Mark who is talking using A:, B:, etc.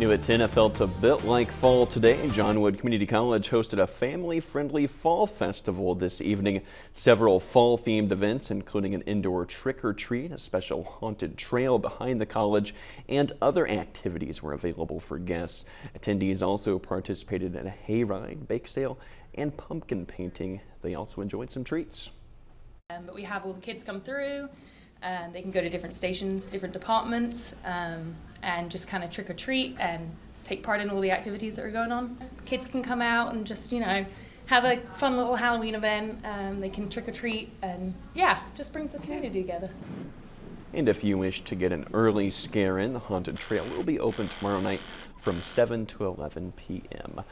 A: New at 10, it felt a bit like fall today. John Wood Community College hosted a family-friendly fall festival this evening. Several fall-themed events, including an indoor trick-or-treat, a special haunted trail behind the college, and other activities were available for guests. Attendees also participated in a hayride, bake sale, and pumpkin painting. They also enjoyed some treats.
B: Um, but we have all the kids come through, and they can go to different stations, different departments, um, and just kind of trick or treat and take part in all the activities that are going on. Kids can come out and just, you know, have a fun little Halloween event. Um, they can trick or treat, and yeah, just brings the community together.
A: And if you wish to get an early scare in, the Haunted Trail will be open tomorrow night from 7 to 11 p.m.